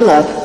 love.